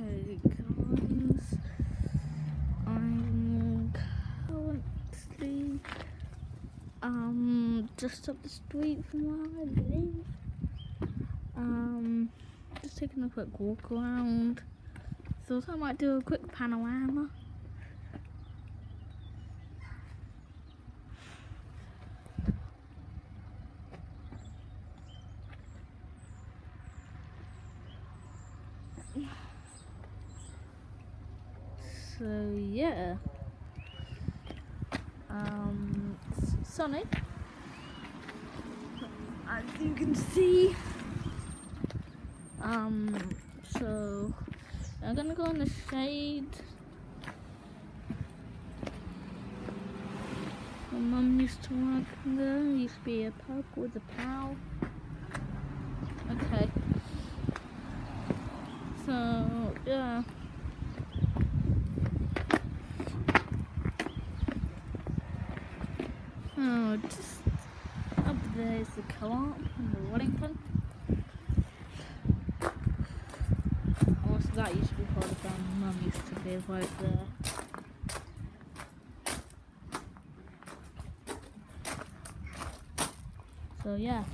Okay, guys. I'm currently um just up the street from where I live. Um, just taking a quick walk around. Thought I might do a quick panorama. So yeah, um, sunny, as you can see. Um, so I'm gonna go in the shade. My mum used to work there. Used to be a pub with a pal. Okay. So yeah. Oh, just up there is the co-op and the Wellington. Also, that used to be part of our mum used to live right there. So yeah.